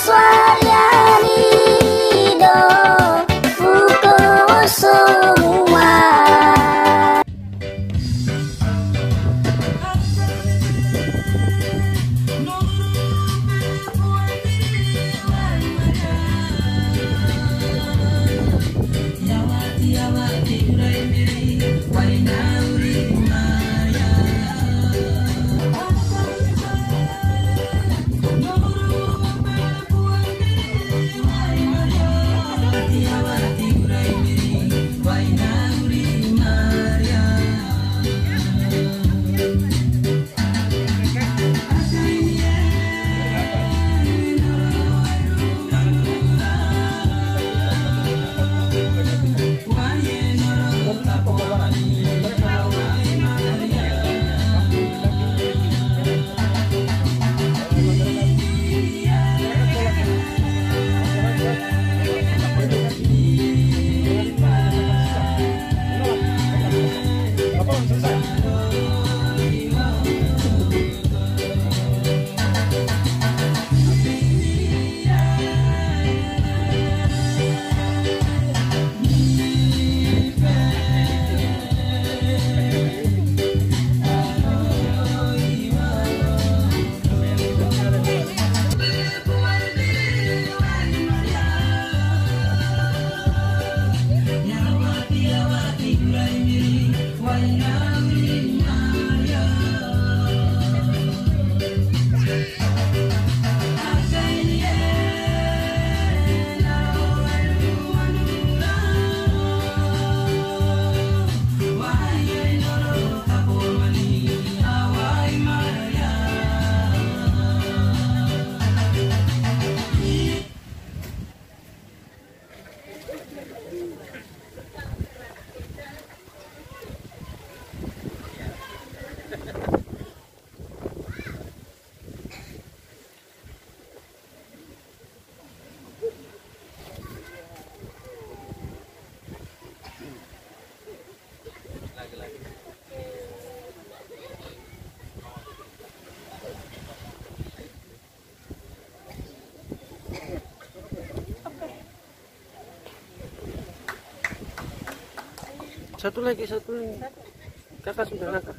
soirée Satu lagi, satu lagi. Kakak sudah kakak.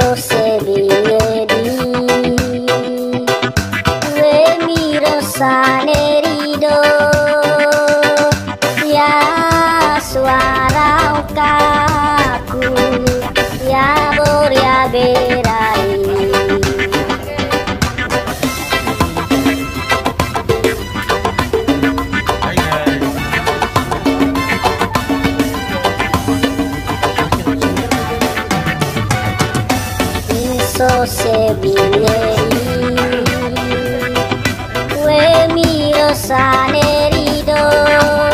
So so se vieni Ue miro sanerido Ya